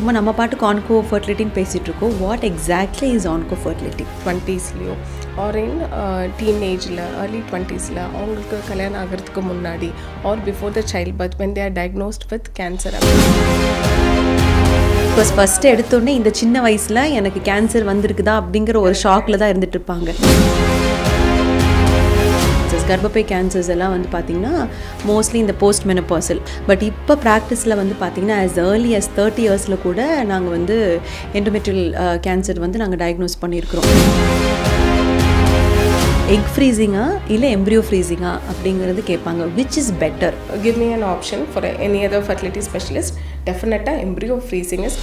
சும்மா நம்ம பாட்டுக்கு ஆன்கோ ஃபர்டிலிட்டின்னு பேசிகிட்டு இருக்கோம் what exactly is onco fertility டுவெண்ட்டீஸ்லேயோ or in டீனேஜில் ஏர்லி டுவெண்ட்டீஸில் அவங்களுக்கு கல்யாணம் ஆகிறதுக்கு முன்னாடி or before the child birth when they are diagnosed with cancer because first எடுத்தோடனே இந்த சின்ன வயசில் எனக்கு கேன்சர் வந்திருக்குதா அப்படிங்கிற ஒரு ஷாக்கில் தான் இருந்துட்டு இருப்பாங்க கர்ப்பப்பை கேன்சர்ஸ் எல்லாம் வந்து பார்த்திங்கன்னா மோஸ்ட்லி இந்த போஸ்ட் மெனப்பாசல் பட் இப்போ ப்ராக்டிஸில் வந்து பார்த்திங்கன்னா ஆஸ் ஏர்லி அஸ் தேர்ட்டி இயர்ஸில் கூட நாங்கள் வந்து எண்டோமெட்ரியல் கேன்சர் uh, வந்து நாங்கள் டயக்னோஸ் பண்ணியிருக்கிறோம். எக் ஃப்ரீசிங்கா இல்லை எம்ப்ரியோ ஃப்ரீசிங்கா அப்படிங்கிறது கேட்பாங்க. Which is better give me an option for any other fertility specialist டெஃபினட்டாக எம்ப்ரியோ ஃப்ரீசிங் இஸ்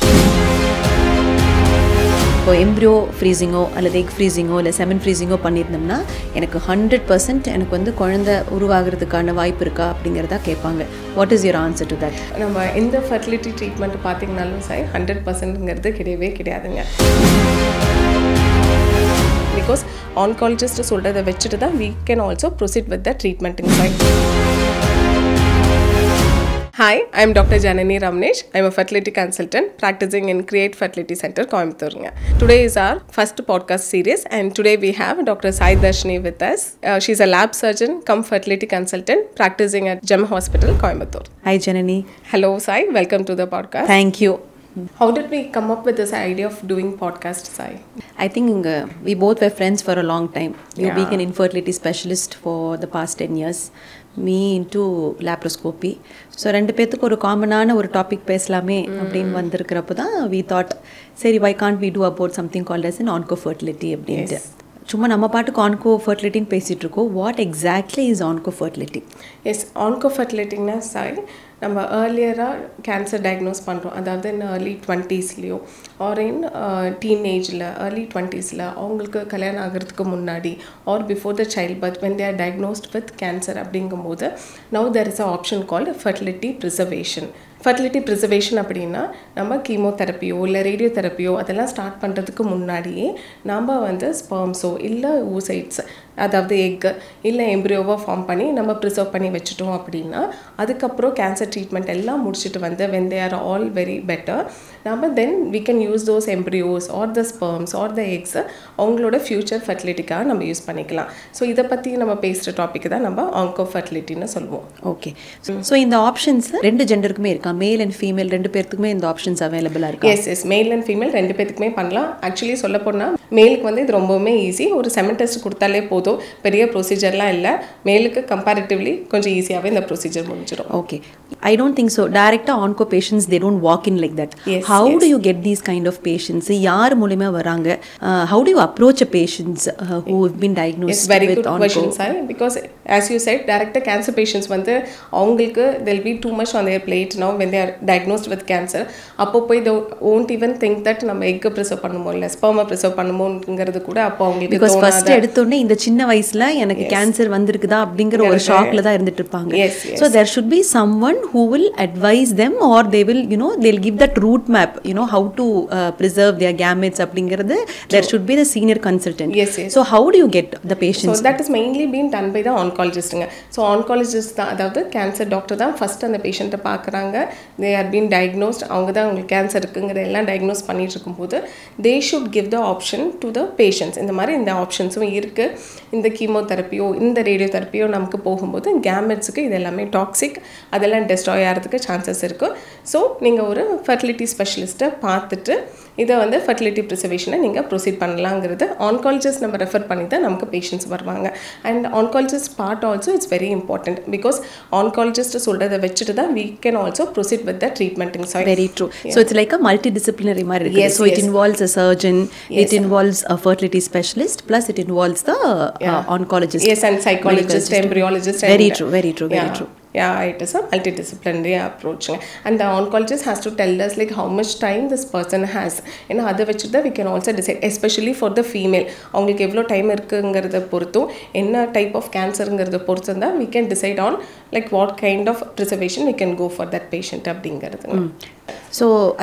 இப்போ எம்ப்ரியோ ஃப்ரீசிங்கோ அல்லது எக் ஃப்ரீசிங்கோ இல்லை செமன் ஃப்ரீசிங்கோ பண்ணியிருந்தோம்னா எனக்கு ஹண்ட்ரட் பர்சன்ட் எனக்கு வந்து குழந்தை உருவாகிறதுக்கான வாய்ப்பு இருக்கா அப்படிங்கிறதா கேட்பாங்க. What is your answer to that நம்ம எந்த ஃபர்டிலிட்டி ட்ரீட்மெண்ட் பார்த்தீங்கனாலும் சரி ஹண்ட்ரட் பர்சன்ட்ங்கிறது கிடையவே கிடையாதுங்க. பிகாஸ் ஆன்காலஜிஸ்ட் சொல்கிறத வச்சுட்டு தான் we can also proceed with the ட்ரீட்மெண்ட்டுங்க sir Hi, I'm Dr. Janani Ramnesh. I'm a fertility consultant practicing in Create Fertility Center, Coimbatore. Today is our first podcast series, and today we have Dr. Sai Darshini with us. Uh, she's a lab surgeon, cum fertility consultant practicing at Gem Hospital, Coimbatore. Hi, Janani. Hello, Sai. Welcome to the podcast. Thank you. How did we come up with this idea of doing podcast, Sai? I think uh, we both were friends for a long time. You yeah. being an infertility specialist for the past 10 years, me into laparoscopy so ரெண்டு பேர்த்துக்கு ஒரு காமனான ஒரு topic பேசலாமே அப்படின்னு வந்திருக்கிறப்ப தான் we thought சரி why can't we do about something called as in onco fertility அப்படின்ட்டு சும்மா நம்ம பாட்டுக்கு ஆன்கோ ஃபர்டிலிட்டின்னு பேசிகிட்டு இருக்கோம். What exactly is onco fertility yes onco ஃபர்டிலிட்டிங்னா சாய் நம்ம ஏர்லியராக கேன்சர் டயக்னோஸ் பண்ணுறோம் அதாவது இன்னும் ஏர்லி டுவெண்ட்டீஸ்லேயோ ஆர் இன் டீனேஜில் ஏர்லி டுவெண்ட்டீஸில் அவங்களுக்கு கல்யாணம் ஆகிறதுக்கு முன்னாடி or before the child birth when they are diagnosed with cancer அப்படிங்கும்போது now there is a option called fertility preservation fertility preservation அப்படின்னா நம்ம கீமோதெரப்பியோ இல்லை ரேடியோ தெரப்பியோ அதெல்லாம் ஸ்டார்ட் பண்ணுறதுக்கு முன்னாடியே நம்ம வந்து ஸ்பெர்ம்ஸோ இல்லை ஊசைட்ஸ் அதாவது எக்கு இல்லை எம்ப்ரியோவோ ஃபார்ம் பண்ணி நம்ம ப்ரிசர்வ் பண்ணி வச்சுட்டோம் அப்படின்னா அதுக்கப்புறம் கேன்சர் ட்ரீட்மெண்ட் எல்லாம் முடிச்சுட்டு வந்து when they are all very better நம்ம then we can use those embryos or the sperms or the eggs அவங்களோட ஃப்யூச்சர் ஃபர்டிலிட்டிக்காக நம்ம யூஸ் பண்ணிக்கலாம். ஸோ இதை பற்றி நம்ம பேசுகிற டாபிக் தான் நம்ம ஆங்கோ ஃபர்டிலிட்டின்னு சொல்லுவோம். ஓகே ஸோ இந்த ஆப்ஷன்ஸ் ரெண்டு ஜெண்டருக்குமே இருக்கா? மேல் அண்ட் ஃபீமேல் ரெண்டு பேர்த்துக்குமே இந்த ஆப்ஷன்ஸ் அவைலபிளாக இருக்கா? Yes yes male and female ரெண்டு பேத்துக்குமே பண்ணலாம். ஆக்சுவலி சொல்ல போனால் மேலுக்கு வந்து இது ரொம்பவுமே ஈஸி ஒரு செமன் டெஸ்ட் கொடுத்தாலே போதும். பெரிய ப்ரொசீஜர்லாம் இல்லை மேலுக்கு கம்பேரிட்டிவ்லி கொஞ்சம் ஈஸியாகவே இந்த ப்ரொசீஜர் முடிஞ்சிடும் don't think so. Direct onco patients, they don't walk in like that. Yes, how yes. do you get these kind of patients? யார் மூலியமா வராங்க uh, approach a patients uh, who have been diagnosed it's very good? Question sir because as you said டேரக்டாக cancer patients வந்து அவங்களுக்கு they'll be too much on their plate no when they're diagnosed with cancer அப்போ போய் they won't even think that நம்ம egg preserve பண்ணுமோ இல்லை ஸ்பர்மை preserve பண்ணுமோங்கிறது கூட அப்போ அவங்களுக்கு ஃபர்ஸ்ட் எடுத்தோடனே இந்த சின்ன வயசுல எனக்கு கேன்சர் வந்திருக்குதா அப்படிங்கிற ஒரு ஷாக்ல தான் இருந்துட்டு இருப்பாங்க. So there should be someone who will advise them or they will you know they'll give that road map you know how to preserve their gametes அப்படிங்கிறது there should be the senior consultant. So how do you get the patients that is mainly been done by the ஆன்காலஜிஸ்ட்டுங்க so oncologist தான் அதாவது cancer doctor தான் first அந்த பேஷண்ட்டை பார்க்குறாங்க. They are been diagnosed அவங்க தான் அவங்களுக்கு கேன்சர் இருக்குங்கிற எல்லாம் டயக்னோஸ் பண்ணிட்டு இருக்கும்போது they should give the option to the patients இந்த மாதிரி இந்த ஆப்ஷன்ஸும் இருக்குது இந்த கீமோதெரப்பியோ இந்த ரேடியோ தெரப்பியோ நமக்கு போகும்போது கேமெட்ஸுக்கு இது எல்லாமே டாக்ஸிக் அதெல்லாம் டெஸ்ட்ராய் ஆகிறதுக்கு சான்சஸ் இருக்குது ஸோ நீங்கள் ஒரு ஃபர்டிலிட்டி ஸ்பெஷலிஸ்ட்டை பார்த்துட்டு இதை வந்து ஃபர்டிலிட்டி ப்ரிசர்வேஷனை நீங்கள் ப்ரொசீட் பண்ணலாங்கிறது. ஆன்காலஜிஸ்ட் நம்ம ரெஃபர் பண்ணி தான் நமக்கு பேஷண்ட்ஸ் வருவாங்க. And oncologist part also it's very important because oncologist சொல்கிறத வச்சுட்டு தான் we can also proceed with the ட்ரீட்மெண்ட்டிங் sorry Very true. So it's like a multidisciplinary மாதிரி இருக்கு. Yes, so it yes. involves a surgeon, it involves a fertility specialist, plus it involves the uh, oncologist. Yes, and psychologist, embryologist. Very and, true, very true, very yeah. Yeah, it is a multidisciplinary approach. And the oncologist has to tell us like how much time this person has. ஏன்னா அதை வச்சு தான் we can also decide, especially for the female. அவங்களுக்கு எவ்வளோ time இருக்குங்கிறத பொறுத்தும் என்ன type of கேன்சருங்கிறத பொறுத்தும் தான் we can decide on like what kind of preservation we can go for that patient அப்படிங்கிறது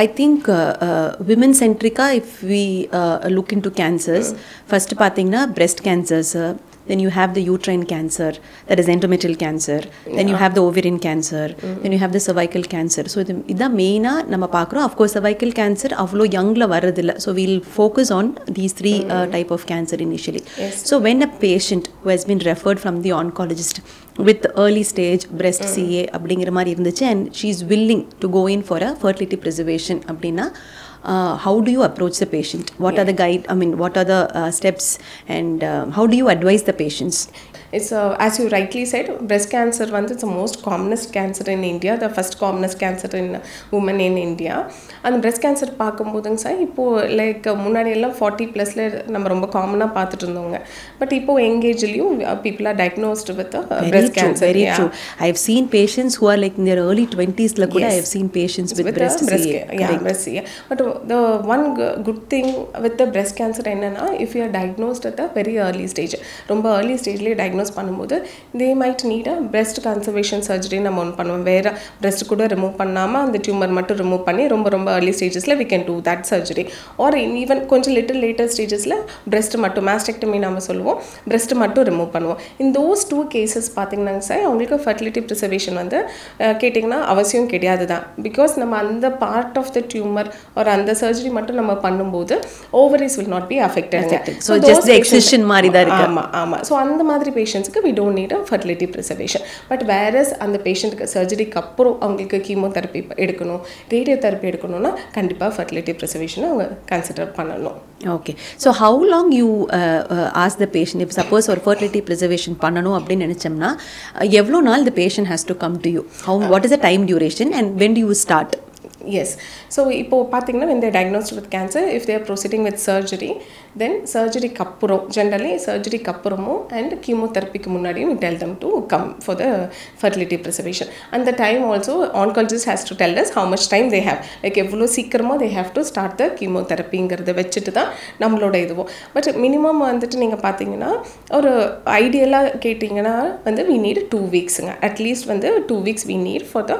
think uh, uh, women centrica if we uh, look into cancers, first பார்த்தீங்கன்னா cancers, uh, then you have the uterine cancer, that is endometrial cancer, then you have the ovarian cancer, then you have the cervical cancer. So இது இதான் மெயினாக நம்ம பார்க்குறோம் of course cervical cancer அவ்வளோ யங்கில் வரதில்ல so we'll focus on these three type of cancer initially so when a patient who has been referred from the oncologist with early stage breast CA அப்படிங்கிற மாதிரி இருந்துச்சு and she is willing to go in for a fertility preservation அப்படின்னா uh, how do you approach the patient? What are the guide i mean what are the uh, steps? And uh, how do you advise the patients Uh, as you rightly said, breast cancer வந்து the most commonest cancer in India, the first commonest cancer in women in India. அந்த breast cancer பார்க்கும்போதுங்க sir இப்போது like முன்னாடி எல்லாம் forty ப்ளஸில் நம்ம ரொம்ப காமனாக பார்த்துட்டு இருந்தோங்க பட் இப்போ எங்கேஜ்லேயும் people are diagnosed with very breast true cancer. very yeah. true i've seen patients who are like in their early 20s la kuda Yes. i've seen patients with, with breast, the breast CA. ca- yeah, breast yeah. But uh, the one g- good thing with the breast cancer என்னன்னா if you are diagnosed at a very early stage ரொம்ப early stageலேயே diagnose பண்ணும்போது they might need a breast conservation surgery நம்ம ஒன்று பண்ணுவோம். வேற breast கூட remove பண்ணாமல் அந்த டியூமர் மட்டும் ரிமூவ் பண்ணி ரொம்ப ரொம்ப stagesல we can do that surgery. Or in even கொஞ்சம் லிட்டில் லேட்டர் ஸ்டேஜஸில் breast மட்டும் mastectomy நம்ம சொல்லுவோம். Breast மட்டும் ரிமூவ் பண்ணுவோம். In those two cases பார்த்தீங்கன்னாங்க சார் அவங்களுக்கு fertility preservation வந்து கேட்டிங்கன்னா அவசியம் கிடையாது தான். பிகாஸ் நம்ம அந்த பார்ட் ஆஃப் த டியூமர் ஒரு அந்த சர்ஜரி மட்டும் நம்ம பண்ணும்போது ovaries will not be affected just the excision மாதிரி தான். ஆமாம் ஆமாம் ஸோ அந்த மாதிரி பேஷண்ட்ஸுக்கு we don't need a fertility preservation but whereas அந்த பேஷண்ட்டுக்கு சர்ஜரிக்கு அப்புறம் அவங்களுக்கு கீமோதெரப்பி எடுக்கணும் ரேடியோ தெரப்பி எடுக்கணும்னா கண்டிப்பாக ஃபர்டிலிட்டி ப்ரிசர்வேஷனை அவங்க கன்சிடர் பண்ணணும். Okay so how long you as the patient இப்போ சப்போஸ் ஒரு ஃபர்டிலிட்டி ப்ரிசர்வேஷன் பண்ணணும் அப்படின்னு நினச்சோம்னா எவ்வளோ நாள் the patient has to come to you how what is the time duration and when do you yes so இப்போது பார்த்தீங்கன்னா இந்த diagnosed with cancer if they're proceeding with surgery then சர்ஜரிக்கு அப்புறம் ஜென்ரலி சர்ஜரிக்கு அப்புறமும் அண்ட் கீமோதெரப்பிக்கு முன்னாடியும் tell them to come for the fertility preservation அந்த time also oncologist has to tell us how much time they have like எவ்வளோ சீக்கிரமாக they have to start the கீமோதெரப்பிங்கிறத வச்சுட்டு தான் நம்மளோட இதுவோ பட் மினிமம் வந்துட்டு நீங்கள் பார்த்தீங்கன்னா ஒரு ஐடியலாக கேட்டிங்கன்னா வந்து வி நீட் டூ வீக்ஸுங்க அட்லீஸ்ட் வந்து two weeks we need for the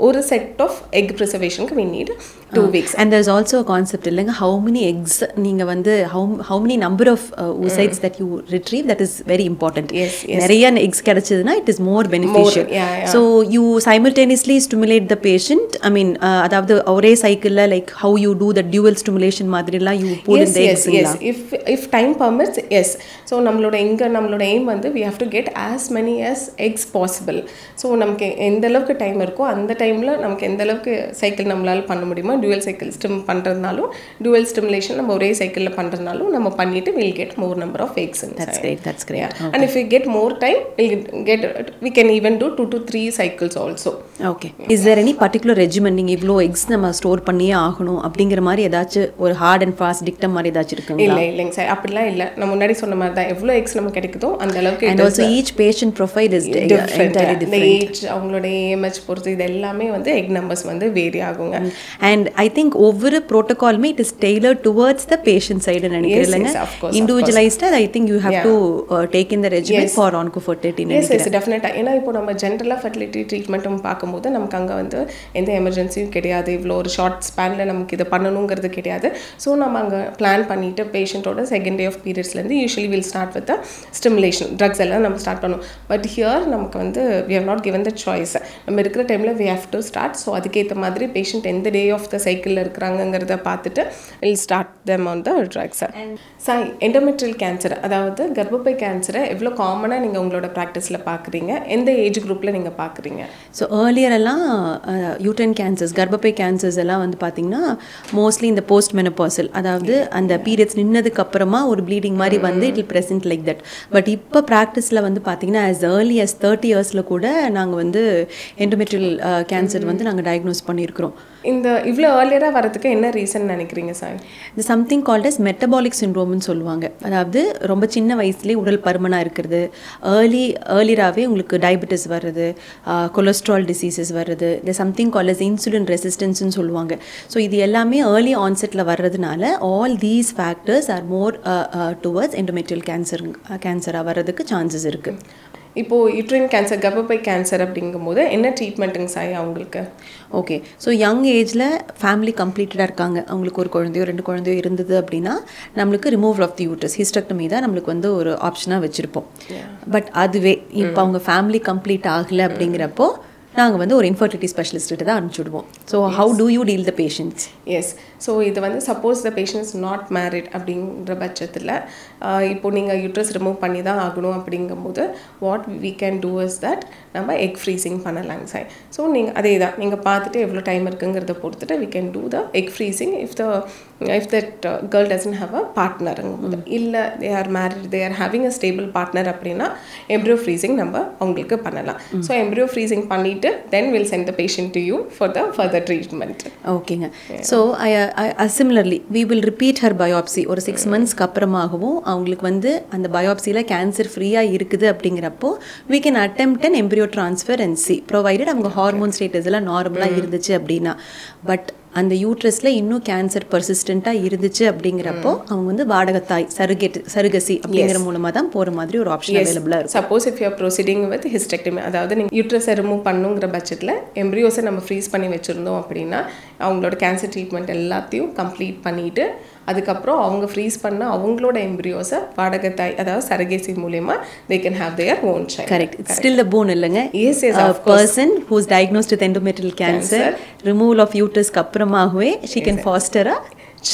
ஒரு set of egg preservation information we need two weeks and there's also a concept இல்லைங்க how many eggs நீங்க வந்து how how many number of uh, oocytes that you retrieve that is very important Yes, yes. நிறைய eggs கிடைச்சதுன்னா it is more beneficial yeah, yeah. so you simultaneously stimulate the patient i mean uh, அதாவது ஒரே சைக்கிள்ல like how you do the dual stimulation மாதிரிலாம் you put in yes the yes eggs yes if if time permits yes so நம்மளோட எங்கே நம்மளோட aim வந்து we have to get as many as eggs possible so நமக்கு எந்த அளவுக்கு time இருக்கோ அந்த டைமில் நமக்கு எந்த அளவுக்கு சைக்கிள் நம்மளால பண்ண முடியுமோ dual சைக்கிள் ஸ்டிம் பண்ணுறதுனாலும் dual ஸ்டிமுலேஷன் நம்ம ஒரே சைக்கிளில் பண்ணுறதுனாலும் நம்ம பண்ணிட்டு will get more number of that's great yeah. and if we get more time we'll get we can even do two to three cycles also. Okay is there any particular regimen நீங்கள் இவ்வளோ X நம்ம store பண்ணியே ஆகணும் அப்படிங்கிற மாதிரி ஏதாச்சும் ஒரு hard and fast dictum மாதிரி ஏதாச்சும் இருக்குங்களா? இல்லை இல்லைங்க சார் அப்படிலாம் இல்லை. நான் முன்னாடி சொன்ன மாதிரி தான் எவ்வளோ எக்ஸ் நமக்கு கிடைக்குதோ அந்த அளவுக்கு and also each patient profile is age அவங்களோட ஏஎம்ஹெச் பொறுத்து இது எல்லாமே வந்து எக் நம்பர்ஸ் வந்து வேரி ஆகுங்க. அண்ட் ஐ திங்க் ஒவ்வொரு ப்ரோட்டோகாலுமே it is tailor towards the patient side நினைக்கிறேன் இல்லைங்க? இண்டிவிஜுவலைஸ்டாக I think you have to take in the regimen for onco fertility yes yes டெஃபினட்டாக ஏன்னா இப்போ நம்ம ஜென்ரலாக ஃபர்டிலிட்டி ட்ரீட்மெண்ட்டும் பார்க்கும்போது நமக்கு அங்கே வந்து எந்த எமர்ஜென்சியும் கிடையாது. இவ்வளோ ஒரு ஷார்ட் ஸ்பேனில் நமக்கு இதை பண்ணணுங்கிறது கிடையாது. ஸோ நம்ம அங்கே பிளான் பண்ணிவிட்டு பேஷண்ட்டோட second day of பீரியட்ஸ்லேருந்து usually will start with stimulation drugs எல்லாம் நம்ம ஸ்டார்ட் பண்ணுவோம். பட் ஹியர் நமக்கு வந்து we have not given the choice நம்ம இருக்கிற டைமில் we have to start so அதுக்கேற்ற மாதிரி பேஷண்ட் எந்த டே ஆஃப் த சைக்கிளில் இருக்கிறாங்கங்கிறத பார்த்துட்டு will start them on the drugs Sai endometrial cancer அதாவது கர்ப்பப்பை கேன்சரை எவ்வளோ காமனாக நீங்கள் உங்களோட ப்ராக்டிஸில் பார்க்குறீங்க எந்த ஏஜ் குரூப்பில் நீங்கள் பார்க்குறீங்க ஸோ ஏர்லியரெல்லாம் யூட்டன் கேன்சர்ஸ் கர்ப்பப்பை கேன்சர்ஸ் எல்லாம் வந்து பார்த்தீங்கன்னா மோஸ்ட்லி இந்த போஸ்ட் மெனப்பாசல் அதாவது அந்த பீரியட்ஸ் நின்னதுக்கு அப்புறமா ஒரு ப்ளீடிங் மாதிரி வந்து it'll present like that but இப்போ ப்ராக்டிஸில் வந்து பார்த்தீங்கன்னா as early as தேர்ட்டி இயர்ஸில் கூட நாங்கள் வந்து எண்டோமெட்ரியல் கேன்சர் வந்து நாங்கள் டயக்னோஸ் பண்ணியிருக்கிறோம் இந்த இவ்வளோ ஏர்லியராக வரதுக்கு என்ன ரீசன் நினைக்கிறீங்க சாய் இந்த சம்திங் கால்ட் அஸ் மெட்டபாலிக் சிண்ட்ரோம்னு சொல்லுவாங்க. அதாவது ரொம்ப சின்ன வயசுலேயே உடல் பருமனாக இருக்கிறது. ஏர்லி ஏர்லியராகவே உங்களுக்கு டயபெட்டிஸ் வர்றது கொலஸ்ட்ரால் டிசீசஸ் வர்றது இந்த சம்திங் கால் அஸ் இன்சுலின் ரெசிஸ்டன்ஸ்னு சொல்லுவாங்க. ஸோ இது எல்லாமே ஏர்லி ஆன்செட்டில் வர்றதுனால all these factors are more towards endometrial cancer கேன்சராக வர்றதுக்கு சான்சஸ் இருக்குது இப்போது யூட்ரின் கேன்சர் கர்ப்பப்பை கேன்சர் அப்படிங்கும்போது என்ன ட்ரீட்மெண்ட்டுங்க சாய் அவங்களுக்கு? ஓகே ஸோ யங் ஏஜில் ஃபேமிலி கம்ப்ளீட்டடாக இருக்காங்க. அவங்களுக்கு ஒரு குழந்தையோ ரெண்டு குழந்தையோ இருந்தது அப்படின்னா நம்மளுக்கு removal of the uterus hysterectomy தான் நம்மளுக்கு வந்து ஒரு ஆப்ஷனாக வச்சுருப்போம். பட் அதுவே இப்போ அவங்க ஃபேமிலி கம்ப்ளீட் ஆகலை அப்படிங்கிறப்போ நாங்கள் வந்து ஒரு இன்ஃபர்டிலிட்டி ஸ்பெஷலிஸ்ட்டு தான் அனுப்பிச்சுடுவோம் so how do you deal the patients yes so இது வந்து suppose the patients not married அப்படிங்கிற பட்சத்தில் இப்போ நீங்கள் யூட்ரஸ் ரிமூவ் பண்ணி தான் ஆகணும் அப்படிங்கும்போது what we can do is that நம்ம எக் ஃப்ரீசிங் பண்ணலாங்க சார் ஸோ நீங்கள் அதே தான் நீங்கள் பார்த்துட்டு எவ்வளோ டைம் இருக்குங்கிறத பொறுத்துட்டு we can do the egg freezing if the if that girl doesn't have a பார்ட்னருங்கும்போது இல்லை they are married they are having a stable partner அப்படின்னா எம்ப்ரியோ ஃப்ரீசிங் நம்ம அவங்களுக்கு பண்ணலாம். ஸோ எம்ப்ரியோ ஃப்ரீசிங் பண்ணிவிட்டு then will send the patient to you for the further treatment ஓகேங்க. So similarly we will repeat her biopsy ஒரு six மந்த்ஸ்க்கு அப்புறமாகவும் அவங்களுக்கு வந்து அந்த பயோப்சியில் கேன்சர் ஃப்ரீயாக இருக்குது அப்படிங்கிறப்போ we can attempt an embryo transfer and see provided அவங்க ஹார்மோன் ஸ்டேட்டஸ் எல்லாம் நார்மலாக இருந்துச்சு அப்படின்னா. பட் அந்த யூட்ரஸில் இன்னும் கேன்சர் பர்சிஸ்டண்ட்டாக இருந்துச்சு அப்படிங்கிறப்போ அவங்க வந்து வாடகத்தாய் சருகெட் சருகசி அப்படிங்கிற மூலமாக தான் போகிற மாதிரி ஒரு ஆப்ஷன் அவைலபிளாக இருக்கும் suppose if you proceeding with hysterectomy அதாவது நீங்கள் யூட்ரஸை ரிமூவ் பண்ணுங்கிற பட்சத்தில் எம்ப்ரியோஸை நம்ம ஃப்ரீஸ் பண்ணி வச்சுருந்தோம் அப்படின்னா அவங்களோட கேன்சர் ட்ரீட்மெண்ட் எல்லாத்தையும் கம்ப்ளீட் பண்ணிவிட்டு அதுக்கப்புறம் அவங்க ஃப்ரீஸ் பண்ண அவங்களோட எம்ப்ரியோஸை வாடகத்தாய் அதாவது சரகேசி மூலயமா they can have their own child correct still the bond இல்லைங்க. Yes, of person who's diagnosed with endometrial cancer removal of யூட்டஸ்க்கு அப்புறமாகவே she can foster a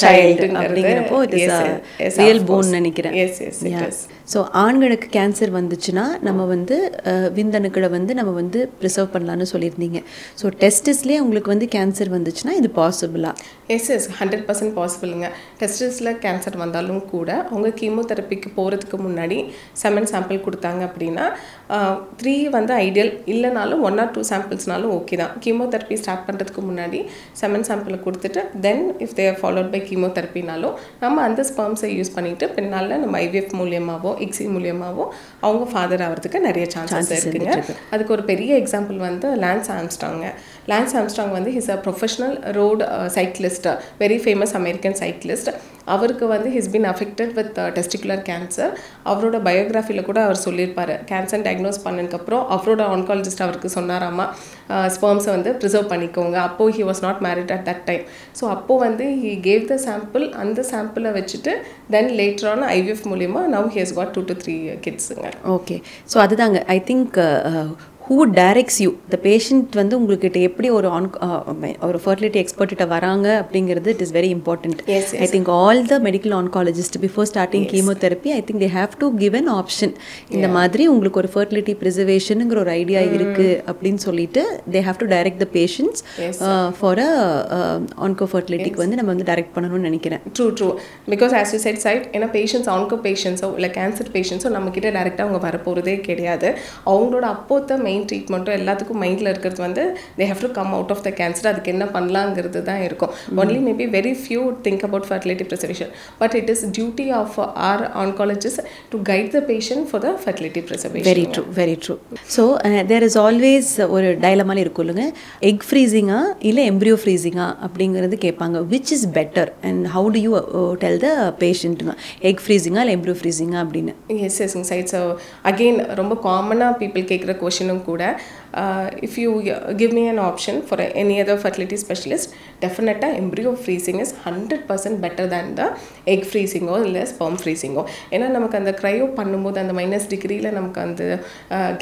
child அப்படிங்கிறப்போ இட் இஸ் ரியல் போன். நினைக்கிறேன். It is. So ஆண்களுக்கு cancer வந்துச்சுன்னா நம்ம வந்து விந்தணுக்களை வந்து நம்ம வந்து ப்ரிசர்வ் பண்ணலான்னு சொல்லியிருந்தீங்க. ஸோ டெஸ்டிஸ்லேயே உங்களுக்கு வந்து கேன்சர் வந்துச்சுன்னா இது பாசிபிளா எஸ் எஸ் ஹண்ட்ரட் பர்சன்ட் பாசிபிளுங்க டெஸ்டிஸில் கேன்சர் வந்தாலும் கூட அவங்க கீமோதெரப்பிக்கு போகிறதுக்கு முன்னாடி செமன் சாம்பிள் கொடுத்தாங்க அப்படின்னா த்ரீ வந்து ஐடியல் இல்லைனாலும் ஒன் ஆர் டூ சாம்பிள்ஸ்னாலும் ஓகே தான். கீமோதெரப்பி ஸ்டார்ட் பண்ணுறதுக்கு முன்னாடி செமன் சாம்பிளை கொடுத்துட்டு then if they're followed by கீமோதெரப்பினாலும் நம்ம அந்த ஸ்பெர்ம்ஸை யூஸ் பண்ணிவிட்டு பின்னால் நம்ம ஐவிஎஃப் மூலியமாகவோ எக்ஸி மூலியமாவோ அவங்க ஃபாதர் ஆகிறதுக்கு நிறைய சான்சஸ் இருக்குங்க அதுக்கு ஒரு பெரிய எக்ஸாம்பிள் வந்து லான்ஸ் ஆம்ஸ்டாங்க லான்ஸ் ஆம்ஸ்டாங் வந்து he's a professional road cyclist very famous American cyclist அவருக்கு வந்து he's been affected with testicular cancer அவரோட பயோகிராஃபியில் கூட அவர் சொல்லியிருப்பார். கேன்சர் டயக்னோஸ் பண்ணதுக்கப்புறம் அவரோட ஆன்காலஜிஸ்ட் அவருக்கு சொன்னாராமா uh, ஸ்பெர்ம்ஸை வந்து ப்ரிசர்வ் பண்ணிக்கோங்க. அப்போது he was not married at that time so அப்போது வந்து ஹி கேவ் த சாம்பிள் அந்த சாம்பிளை வச்சுட்டு தென் லேட்டரான ஐவிஎஃப் மூலிமா now he has got two to three கிட்ஸுங்க okay so அதுதாங்க. I think who directs you the patient வந்து உங்ககிட்ட எப்படி ஒரு ஆன் ஒரு ஃபர்டிலிட்டி எக்ஸ்பர்ட்டிட்ட வராங்க அப்படிங்கிறது it is very important I think all the medical oncologist before starting chemotherapy I think they have to give an option இந்த மாதிரி உங்களுக்கு ஒரு ஃபர்டிலிட்டி ப்ரிசர்வேஷனுங்கிற ஒரு ஐடியா இருக்கு அப்படின்னு சொல்லிட்டு they have to direct the patients for a onco ஃபர்டிலிட்டிக்கு வந்து நம்ம வந்து டைரக்ட் பண்ணணும்னு நினைக்கிறேன். True true because as you said side ஏன்னா பேஷண்ட்ஸ் ஆன்கோ பேஷண்ட்ஸோ இல்லை கேன்சர் பேஷண்ட்ஸோ நம்மக்கிட்ட டேரெக்டாக அவங்க வரப்போகிறதே கிடையாது. அவங்களோட அப்போத்த மெயின் ட்ரீட்மெண்ட்டோ எல்லாத்துக்கும் மைண்டில் இருக்கிறது வந்து they have to come out of the cancer அதுக்கு என்ன பண்ணலாங்கிறது தான் இருக்கும். Only maybe very few think about fertility preservation but it is duty of our oncologist to guide the patient for the fertility preservation very true very true so there is always ஒரு டைலமால இருக்கும் இல்லைங்க. Egg ஃப்ரீசிங்கா இல்லை embryo ஃப்ரீசிங்கா அப்படிங்கிறது கேட்பாங்க. Which is better and how do you tell the பேஷண்ட்டுங்க egg ஃப்ரீசிங்கா இல்லை எம்ப்ரியோ ஃப்ரீசிங்கா அப்படின்னு? எஸ் எஸ்ங்க சைட் ஸோ அகெயின் ரொம்ப காமனாக பீப்புள் கேட்குற கொஷினும் கூட if you give me an option for any other fertility specialist டெஃபினட்டாக embryo freezing is hundred percent better than the egg ஃப்ரீசிங்கோ இல்லை ஸ்பெர்ம் ஃப்ரீசிங்கோ ஏன்னா நமக்கு அந்த க்ரையோ பண்ணும்போது அந்த மைனஸ் டிகிரியில் நமக்கு அந்த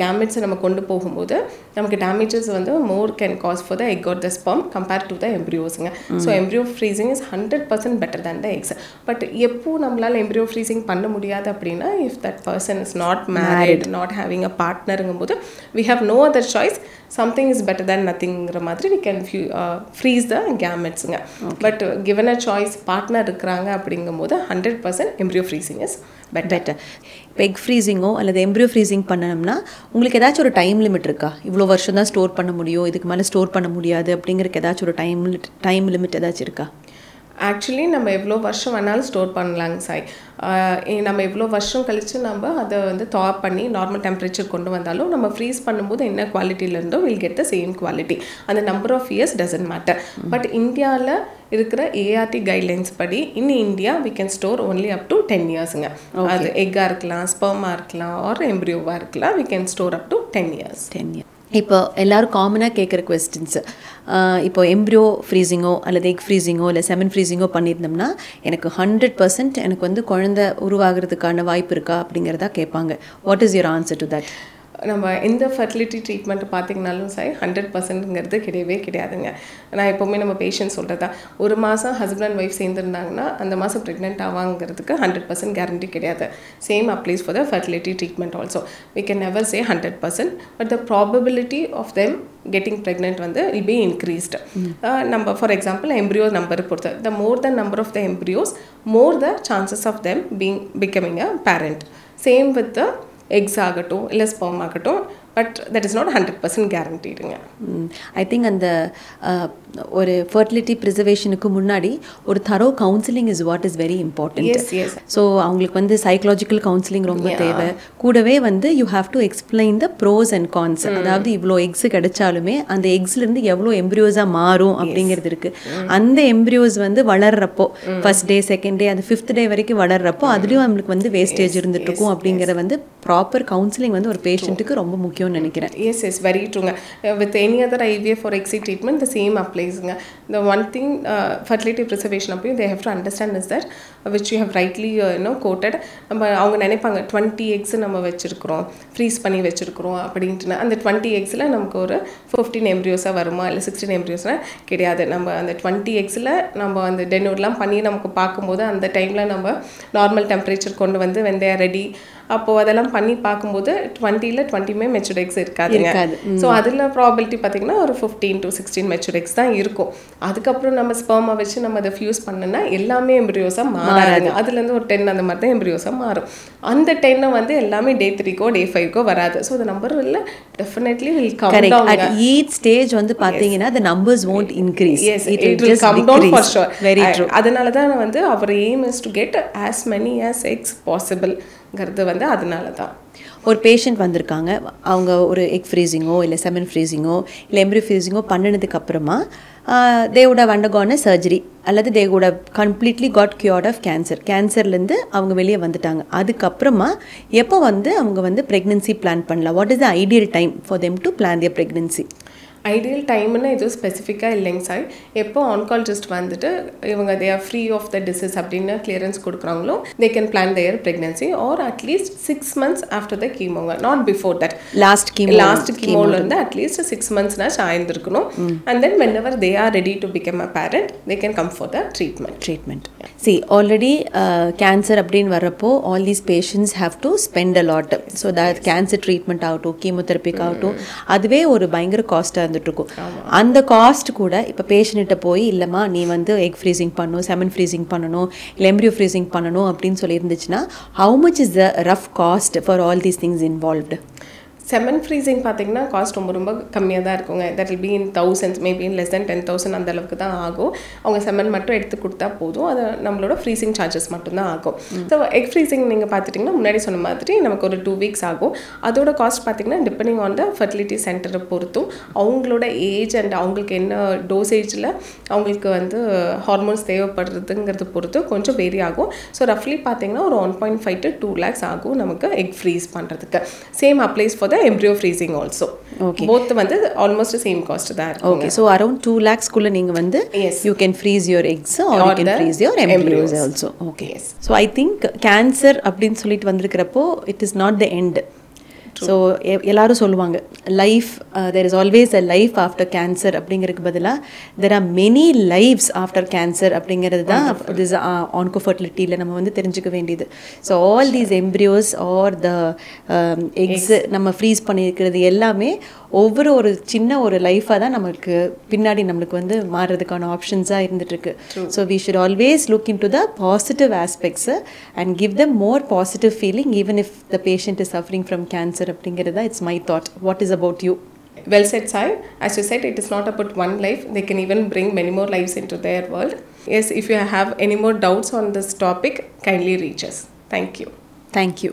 கேமெட்ஸை நம்ம கொண்டு போகும்போது நமக்கு டேமேஜஸ் வந்து more can cause for the egg or the sperm compare to the எம்ப்ரியோஸுங்க so embryo freezing is hundred percent better than the eggs but எப்போ நம்மளால் எம்ப்ரியோ ஃப்ரீசிங் பண்ண முடியாது அப்படின்னா if that person is not married not having a பார்ட்னருங்கும் போது we have no other choice something is better than நத்திங்கிற மாதிரி we can few freeze the கேமெட்ஸுங்க but given a choice partner இருக்கிறாங்க அப்படிங்கும்போது hundred percent embryo freezing is better better இப்போ egg ஃப்ரீசிங்கோ அல்லது embryo freezing பண்ணணும்னா உங்களுக்கு ஏதாச்சும் ஒரு டைம் லிமிட் இருக்கா? இவ்வளோ வருஷம் தான் ஸ்டோர் பண்ண முடியும் இதுக்கு மேலே ஸ்டோர் பண்ண முடியாது அப்படிங்கிறக்கு ஏதாச்சும் ஒரு டைம் டைம் லிமிட் ஏதாச்சும் இருக்கா? ஆக்சுவலி நம்ம எவ்வளோ வருஷம் வேணாலும் ஸ்டோர் பண்ணலாங்க சாய். நம்ம எவ்வளோ வருஷம் கழித்து நம்ம அதை வந்து தா பண்ணி நார்மல் டெம்பரேச்சர் கொண்டு வந்தாலும் நம்ம ஃப்ரீஸ் பண்ணும்போது என்ன குவாலிட்டியில் இருந்தோ will get the same quality அந்த number of years doesn't matter but இந்தியாவில் இருக்கிற ஏஆர்டி கைட்லைன்ஸ் படி in India we can store only up to ten இயர்ஸுங்க அது எக்காக இருக்கலாம் ஸ்பெர்மாக இருக்கலாம் ஆர் எம்ப்ரியோவாக இருக்கலாம் we can store up to ten years ten year இப்போ எல்லாரும் காமனாக கேட்குற கொஸ்டின்ஸு இப்போ எம்ப்ரியோ ஃப்ரீசிங்கோ அல்லது எக் ஃப்ரீசிங்கோ இல்லை செமன் ஃப்ரீசிங்கோ பண்ணியிருந்தோம்னா எனக்கு ஹண்ட்ரட் பர்சன்ட் எனக்கு வந்து குழந்தை உருவாகிறதுக்கான வாய்ப்பு இருக்கா அப்படிங்கிறதா கேட்பாங்க. What is your answer to that நம்ம எந்த ஃபர்டிலிட்டி ட்ரீட்மெண்ட் பார்த்தீங்கனாலும் சரி ஹண்ட்ரட் பர்சன்ட்ங்கிறது கிடையவே கிடையாதுங்க. நான் எப்போவுமே நம்ம பேஷண்ட் சொல்கிறதா ஒரு மாதம் ஹஸ்பண்ட் அண்ட் ஒய்ஃப் சேர்ந்துருந்தாங்கன்னா அந்த மாதம் ப்ரெக்னென்ட் ஆவாங்கிறதுக்கு ஹண்ட்ரட் பர்சன்ட் கேரண்டி கிடையாது. Same applies for the fertility treatment also we can never say hundred percent but the probability of them getting pregnant வந்து வில் பி இன்க்ரீஸ்டு நம்ம ஃபார் எக்ஸாம்பிள் எம்ப்ரியோ நம்பர் பொறுத்து the more the number of the embryos more the chances of them being becoming a parent same with the eggs ஆகட்டும் இல்லை sperm ஆகட்டும் but that is not hundred percent கேரண்டீடுங்க I think அந்த ஒரு fertility ப்ரிசர்வேஷனுக்கு முன்னாடி ஒரு thorough counselling is what is very important. So அவங்களுக்கு வந்து சைக்கலாஜிக்கல் கவுன்சிலிங் ரொம்ப தேவை. கூடவே வந்து you have to explain the pros and cons அதாவது இவ்வளோ எக்ஸ் கிடைச்சாலுமே அந்த எக்ஸ்லேருந்து எவ்வளோ எம்ப்ரியோஸாக மாறும் அப்படிங்கிறது இருக்கு. அந்த எம்ப்ரியோஸ் வந்து வளர்றப்போ ஃபர்ஸ்ட் டே செகண்ட் டே அந்த ஃபிஃப்த் டே வரைக்கும் வளர்றப்போ அதுலேயும் நம்மளுக்கு வந்து வேஸ்டேஜ் இருந்துட்டு இருக்கும். அப்படிங்கிற வந்து ப்ராப்பர் கவுன்சிலிங் வந்து ஒரு பேஷண்ட்டுக்கு ரொம்ப முக்கியம்னு நினைக்கிறேன். Yes yes very ட்ரூங்க with any other IVF for XE treatment the same அப்ளைஸுங்க the one thing fertility preservation அப்பயும் they have to understand is that which you have rightly you know quoted நம்ம அவங்க நினைப்பாங்க டுவெண்ட்டி எக்ஸ் நம்ம வச்சுருக்கிறோம் freeze பண்ணி வச்சுருக்கிறோம் அப்படின்ட்டு அந்த டுவெண்ட்டி எக்ஸில் நமக்கு ஒரு ஃபிஃப்டீன் எம்ப்ரியோஸாக வருமா? இல்லை சிக்ஸ்டீன் எம்ப்ரியோஸ்னால் கிடையாது. நம்ம அந்த டுவெண்ட்டி எக்ஸில் நம்ம அந்த டென்னூர்லாம் பண்ணி நமக்கு பார்க்கும்போது அந்த டைமில் நம்ம நார்மல் டெம்பரேச்சர் கொண்டு வந்து வெந்தய ரெடி அப்போது அதெல்லாம் பண்ணி பார்க்கும்போது டுவெண்ட்டியில் டுவெண்ட்டியுமே மெச்சூர் எக்ஸ் இருக்காதுங்க. இருக்காது. ஸோ அதில் ப்ராபிலிட்டி பார்த்தீங்கன்னா ஒரு fifteen to sixteen mature eggs தான் இருக்கும். அதுக்கப்புறம் நம்ம ஸ்பெர்மை வச்சு நம்ம அதை ஃபியூஸ் பண்ணோன்னா எல்லாமே எம்ப்ரியோஸாக மாறாதுங்க. அதுலேருந்து ஒரு டென் அந்த மாதிரி தான் எம்ப்ரியோஸாக மாறும். அந்த டென்னை வந்து எல்லாமே டே த்ரீக்கோ டே ஃபைவ்க்கோ வராது. ஸோ அந்த நம்பர் இல்லை. Definitely will come down at each stage வந்து பாத்தீங்கன்னா the numbers won't increase. Yes it will come down for sure very true. அதனால தான் வந்து our aim is to get as many as eggs பாசிபிள்ங்கிறது வந்து அதனால தான் ஒரு பேஷண்ட் வந்திருக்காங்க. அவங்க ஒரு எக் ஃப்ரீசிங்கோ இல்லை செமன் ஃப்ரீசிங்கோ இல்லை எம்ப்ரி ஃப்ரீசிங்கோ பண்ணினதுக்கு அப்புறமா தே would சர்ஜரி அல்லது they completely got cured of cancer கேன்சர்லேருந்து அவங்க வெளியே வந்துட்டாங்க. அதுக்கப்புறமா எப்போ வந்து அவங்க வந்து ப்ரெக்னென்சி பிளான் பண்ணலாம்? What is the ideal time for them to plan their pregnancy ideal டைம்னு எதுவும் ஸ்பெசிஃபிக்காக இல்லைங்க சார் எப்போ ஆன்காலஜிஸ்ட் வந்துட்டு இவங்க they are free of the disease அப்படின்னு கிளியரன்ஸ் கொடுக்குறாங்களோ they can plan their pregnancy or at least six months after the கீமோங்க not before that last chemo last கீமோல இருந்து அட்லீஸ்ட் சிக்ஸ் மந்த்ஸ்னாச்சு ஆயிருந்திருக்கணும் and then whenever they are ready to become a parent they can come for the treatment treatment see already cancer அப்படின்னு வர்றப்போ all these patients have to spend a lot so that cancer treatment ஆகட்டும் கீமோதெரபிக் ஆகட்டும் அதுவே ஒரு பயங்கர காஸ்ட்டாக இருந்துட்டு இருக்கும் அந்த காஸ்ட் கூட இப்போ பேஷண்ட்ட போய் இல்லைம்மா நீ வந்து எக் ஃப்ரீசிங் பண்ணணும் செமன் ஃப்ரீசிங் பண்ணணும் இல்லை எம்ப்ரியோ ஃப்ரீசிங் பண்ணணும் அப்படின்னு சொல்லி இருந்துச்சுன்னா how much is the rough cost for all these things involved semen freezing பார்த்தீங்கன்னா காஸ்ட் ரொம்ப ரொம்ப கம்மியாக தான் இருக்குங்க. That will be in thousands maybe in less than ten thousand அந்த அளவுக்கு தான் ஆகும். அவங்க செமன் மட்டும் எடுத்து கொடுத்தா போதும். அது நம்மளோட ஃப்ரீசிங் சார்ஜஸ் மட்டும்தான் ஆகும். ஸோ எக் ஃப்ரீசிங் நீங்கள் பார்த்துட்டிங்கன்னா முன்னாடி சொன்ன மாதிரி நமக்கு ஒரு டூ வீக்ஸ் ஆகும். அதோட காஸ்ட் பார்த்தீங்கன்னா டிபெண்டிங் ஆன் த ஃபர்டிலிட்டி சென்டரை பொறுத்தும் அவங்களோட ஏஜ் அண்ட் அவங்களுக்கு என்ன டோசேஜில் அவங்களுக்கு வந்து ஹார்மோன்ஸ் தேவைப்படுறதுங்கிறது பொறுத்து கொஞ்சம் வேரி ஆகும். ஸோ ரஃப்லி பார்த்தீங்கன்னா ஒரு one point five to two lakhs ஆகும் நமக்கு எக் ஃப்ரீஸ் பண்ணுறதுக்கு same applies for the embryo freezing also Okay. Both வந்து ஆல்மோஸ்ட் சேம் காஸ்ட் தான் இருக்கும் ஓகே ஸோ அரௌண்ட் டூ லேக்ஸ்க்குள்ளே நீங்கள் வந்து Yes. You can freeze your eggs or you can freeze your embryos. Also okay Yes. So I think cancer அப்படின்னு சொல்லிட்டு வந்திருக்கிறப்போ it is not the end so எல்லாரும் சொல்லுவாங்க life there is always a life after cancer அப்படிங்கிறதுக்கு பதிலாக there are many lifes after cancer அப்படிங்கிறது தான் this ஆன்கோ ஃபர்டிலிட்டியில் நம்ம வந்து தெரிஞ்சுக்க வேண்டியது. So all these embryos are the eggs நம்ம ஃப்ரீஸ் பண்ணியிருக்கிறது எல்லாமே ஒவ்வொரு ஒரு சின்ன ஒரு லைஃபாக தான் நம்மளுக்கு பின்னாடி நம்மளுக்கு வந்து மாறுறதுக்கான ஆப்ஷன்ஸாக இருந்துட்டு இருக்கு so we should always look into the positive aspects and give them more positive feeling even if the patient is suffering from cancer அப்படிங்கிறது தான் it's my thought what is about you Well said, Sai. As you said, it is not about one life. They can even bring many more lives into their world. Yes, if you have any more doubts on this topic, kindly reach us. Thank you. Thank you